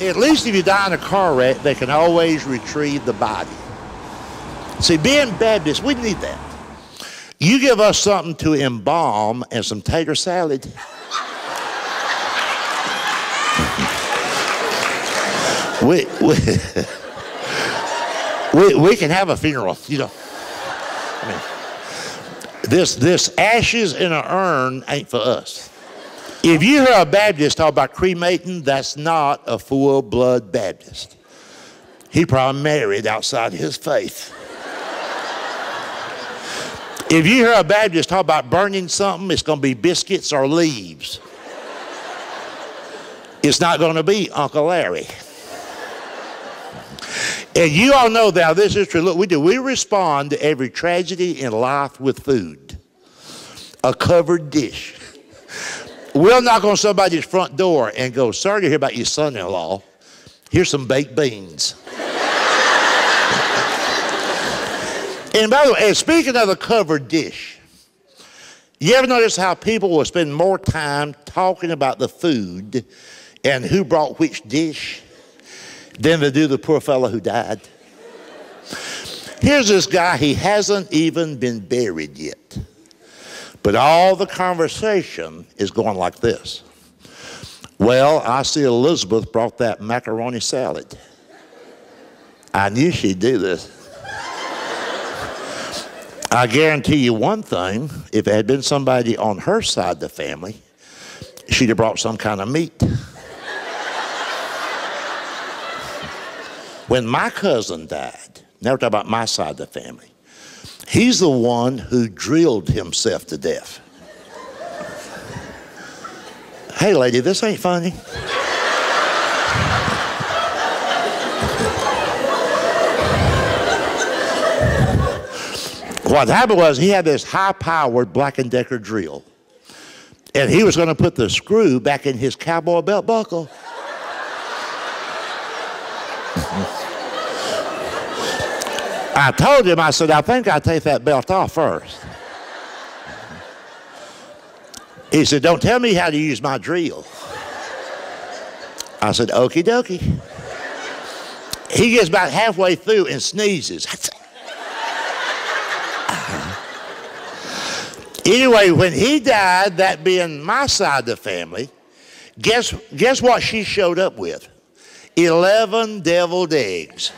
at least if you die in a car wreck, they can always retrieve the body. See, being Baptist, we need that. You give us something to embalm and some tater salad. we, we, we, we can have a funeral, you know. I mean, this, this ashes in an urn ain't for us. If you hear a Baptist talk about cremating, that's not a full blood Baptist. He probably married outside his faith. if you hear a Baptist talk about burning something, it's going to be biscuits or leaves. It's not going to be Uncle Larry. And you all know that this is true. Look, we do. We respond to every tragedy in life with food, a covered dish. We'll knock on somebody's front door and go, Sorry to hear about your son in law. Here's some baked beans. and by the way, speaking of the covered dish, you ever notice how people will spend more time talking about the food and who brought which dish than they do the poor fellow who died? Here's this guy, he hasn't even been buried yet. But all the conversation is going like this. Well, I see Elizabeth brought that macaroni salad. I knew she'd do this. I guarantee you one thing if it had been somebody on her side of the family, she'd have brought some kind of meat. when my cousin died, never talk about my side of the family, He's the one who drilled himself to death. hey, lady, this ain't funny. what happened was he had this high-powered Black & Decker drill. And he was going to put the screw back in his cowboy belt buckle. I told him, I said, I think I'll take that belt off first. He said, Don't tell me how to use my drill. I said, Okie dokie. He gets about halfway through and sneezes. Uh-huh. anyway, when he died, that being my side of the family, guess, guess what she showed up with? 11 deviled eggs.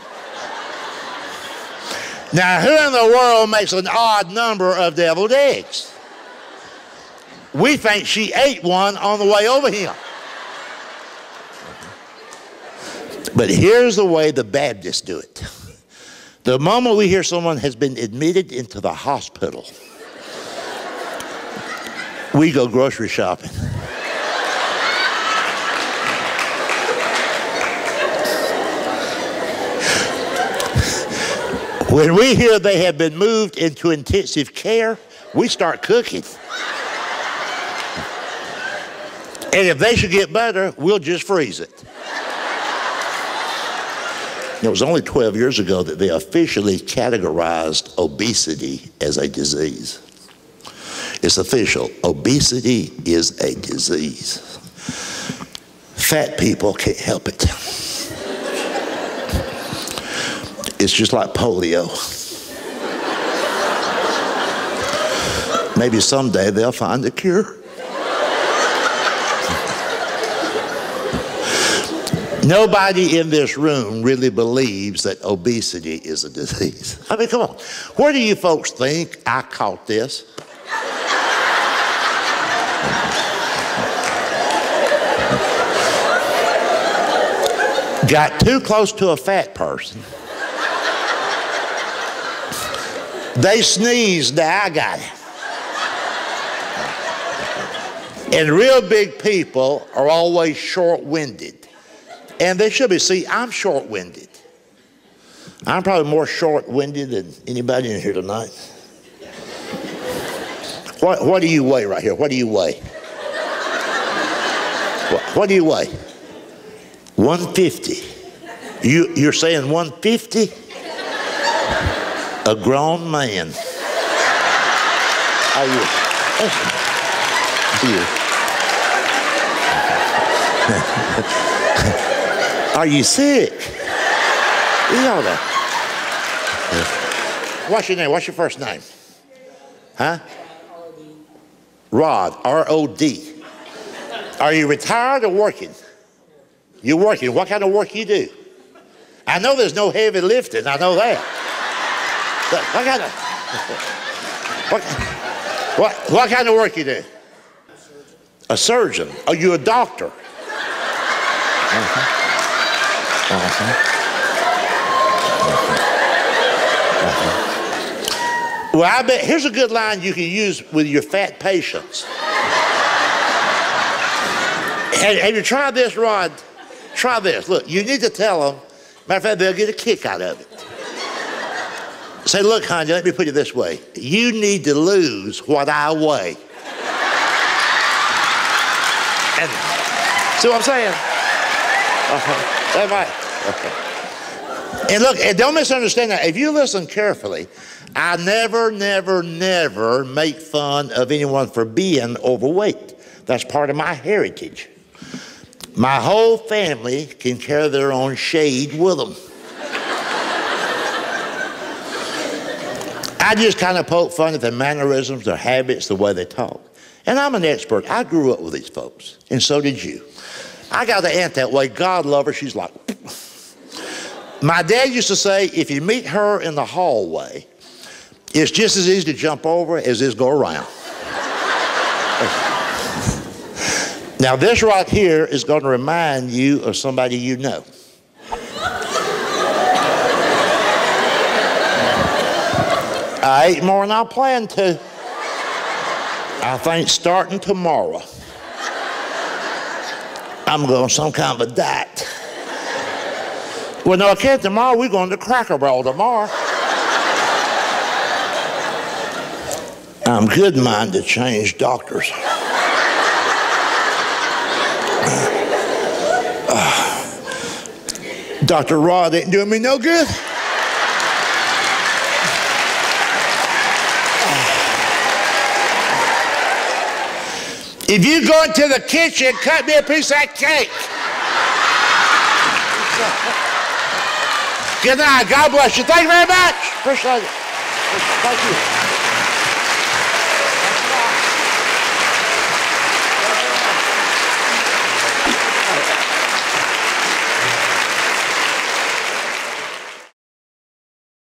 Now, who in the world makes an odd number of deviled eggs? We think she ate one on the way over here. But here's the way the Baptists do it. The moment we hear someone has been admitted into the hospital, we go grocery shopping. When we hear they have been moved into intensive care, we start cooking. and if they should get better, we'll just freeze it. It was only 12 years ago that they officially categorized obesity as a disease. It's official. Obesity is a disease. Fat people can't help it. It's just like polio. Maybe someday they'll find a cure. Nobody in this room really believes that obesity is a disease. I mean, come on. Where do you folks think I caught this? Got too close to a fat person. They sneezed, now I got it. And real big people are always short winded. And they should be. See, I'm short winded. I'm probably more short winded than anybody in here tonight. What, what do you weigh right here? What do you weigh? What, what do you weigh? 150. You, you're saying 150? A grown man. How are you? Are you? Are you sick? You know that. What's your name? What's your first name? Huh? Rod, R O D. Are you retired or working? You're working. What kind of work you do? I know there's no heavy lifting. I know that. What kind of what, what, what kind of work you do? A surgeon. Are you a doctor? Uh-huh. Uh-huh. Well, I bet here's a good line you can use with your fat patients. have, have you tried this, Rod? Try this. Look, you need to tell them. Matter of fact, they'll get a kick out of it. Say, look, honey, let me put it this way. You need to lose what I weigh. and see what I'm saying? Uh-huh. Might. Uh-huh. And look, and don't misunderstand that. If you listen carefully, I never, never, never make fun of anyone for being overweight. That's part of my heritage. My whole family can carry their own shade with them. I just kind of poke fun at their mannerisms, their habits, the way they talk. And I'm an expert. I grew up with these folks, and so did you. I got the aunt that way. God love her. She's like, my dad used to say, if you meet her in the hallway, it's just as easy to jump over as it is go around. now, this right here is going to remind you of somebody you know. I ate more than I planned to. I think starting tomorrow, I'm going some kind of a diet. Well, no, I can't tomorrow. We're going to Cracker Barrel tomorrow. I'm good mind to change doctors. Uh, Dr. Rod ain't doing me no good. If you go into the kitchen, cut me a piece of that cake. Good night. God bless you. Thank you very much. Appreciate it. Thank you.